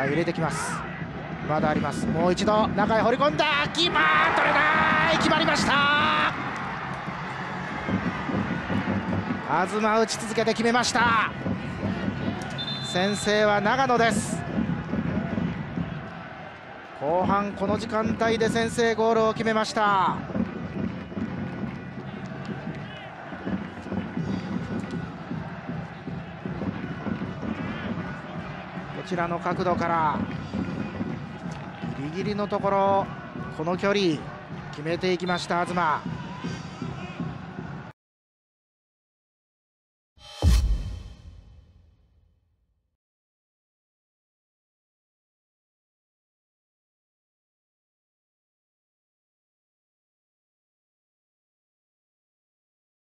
中へ入れてきます。まだあります。もう一度中へ放り込んだ。キーパー取れない。決まりました。東打ち続けて決めました。先制は長野です。後半この時間帯で先制ゴールを決めました。こちらの角度から。ギリギリのところ。この距離。決めていきました東。